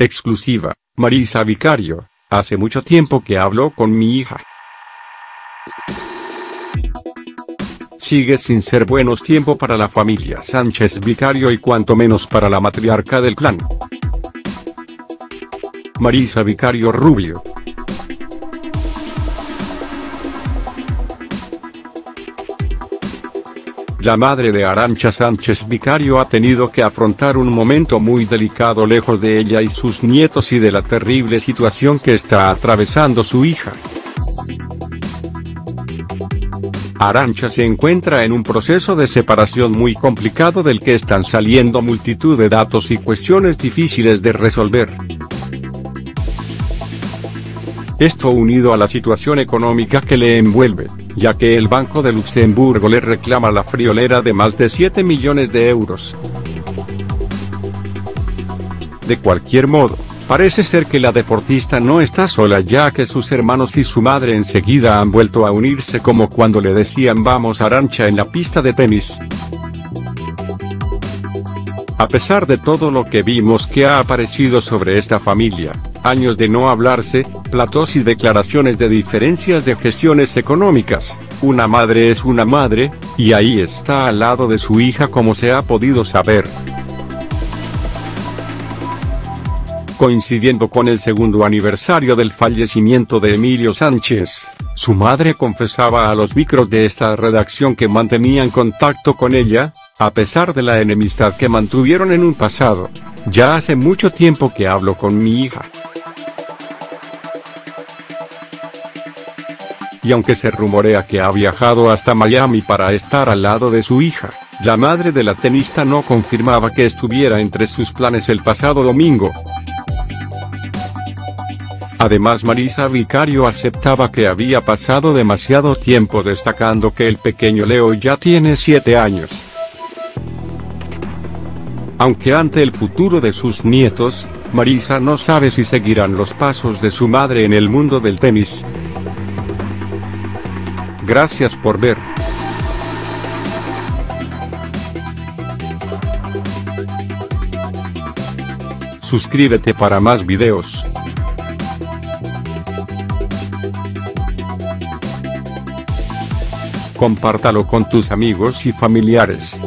Exclusiva, Marisa Vicario, hace mucho tiempo que hablo con mi hija. Sigue sin ser buenos tiempos para la familia Sánchez Vicario y cuanto menos para la matriarca del clan. Marisa Vicario Rubio, La madre de Arancha Sánchez Vicario ha tenido que afrontar un momento muy delicado lejos de ella y sus nietos y de la terrible situación que está atravesando su hija. Arancha se encuentra en un proceso de separación muy complicado del que están saliendo multitud de datos y cuestiones difíciles de resolver. Esto unido a la situación económica que le envuelve, ya que el Banco de Luxemburgo le reclama la friolera de más de 7 millones de euros. De cualquier modo, parece ser que la deportista no está sola ya que sus hermanos y su madre enseguida han vuelto a unirse como cuando le decían vamos Arancha en la pista de tenis. A pesar de todo lo que vimos que ha aparecido sobre esta familia, años de no hablarse, platos y declaraciones de diferencias de gestiones económicas, una madre es una madre, y ahí está al lado de su hija como se ha podido saber. Coincidiendo con el segundo aniversario del fallecimiento de Emilio Sánchez, su madre confesaba a los micros de esta redacción que mantenían contacto con ella, a pesar de la enemistad que mantuvieron en un pasado. Ya hace mucho tiempo que hablo con mi hija. Y aunque se rumorea que ha viajado hasta Miami para estar al lado de su hija, la madre de la tenista no confirmaba que estuviera entre sus planes el pasado domingo. Además Marisa Vicario aceptaba que había pasado demasiado tiempo destacando que el pequeño Leo ya tiene 7 años. Aunque ante el futuro de sus nietos, Marisa no sabe si seguirán los pasos de su madre en el mundo del tenis. Gracias por ver. Suscríbete para más videos. Compártalo con tus amigos y familiares.